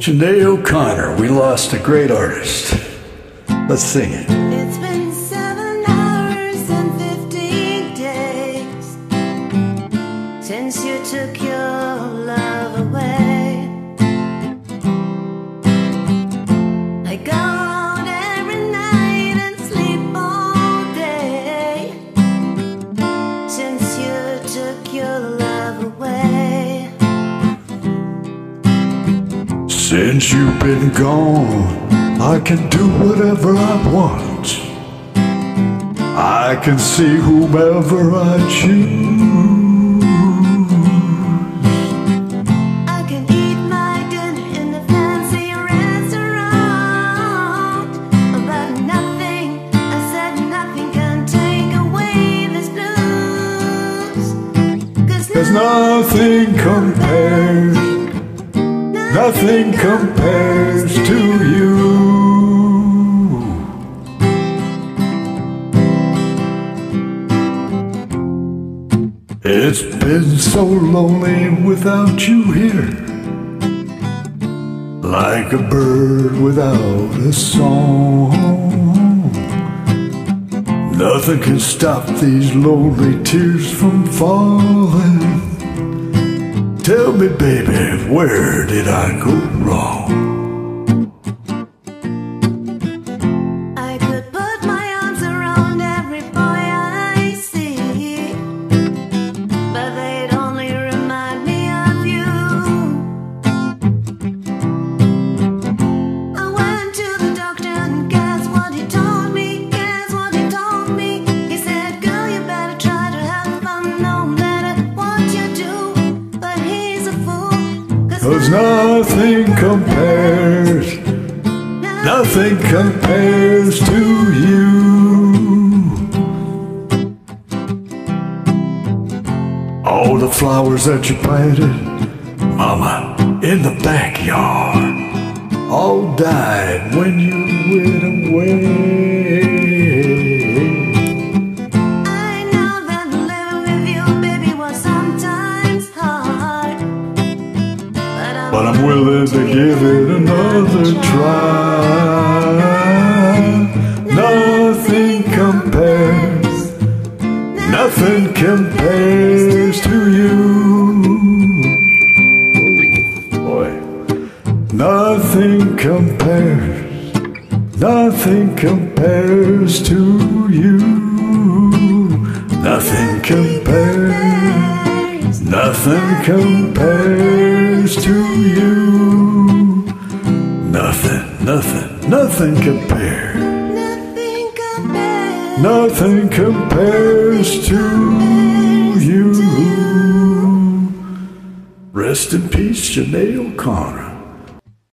Sinead O'Connor, we lost a great artist. Let's sing it. It's been seven hours and fifteen days since you took your love away. I go Since you've been gone, I can do whatever I want. I can see whomever I choose. I can eat my dinner in a fancy restaurant, but nothing, I said nothing can take away this blues. Cause Cause nothing compares, nothing compares to you. It's been so lonely without you here. Like a bird without a song. Nothing can stop these lonely tears from falling. Tell me, baby, where did I go wrong? Cause nothing compares, nothing compares to you. All the flowers that you planted, Mama, in the backyard, all died when you went away. But I'm, willing to give it another try. Nothing compares, nothing compares to you. Boy. Nothing compares, nothing compares to you. Nothing compares. Nothing compares to you. Nothing, nothing, nothing compares. nothing compares. Nothing compares to you. Rest in peace, Sinead O'Connor.